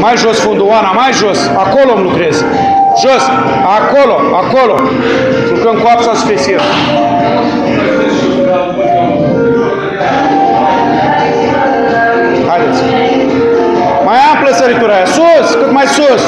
Mai jos fundul, Oana, mai jos. Acolo îmi lucrez. Jos, acolo, acolo. Jucăm cu apsa special. Haideți. Mai amplă săritura aia. Sus, cât mai sus.